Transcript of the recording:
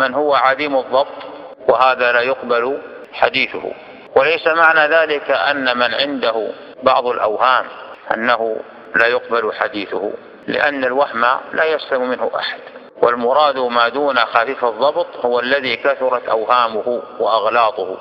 من هو عديم الضبط وهذا لا يقبل حديثه. وليس معنى ذلك أن من عنده بعض الأوهام أنه لا يقبل حديثه لأن الوهم لا يسلم منه أحد. والمراد ما دون خفيف الضبط هو الذي كثرت أوهامه وأغلاطه.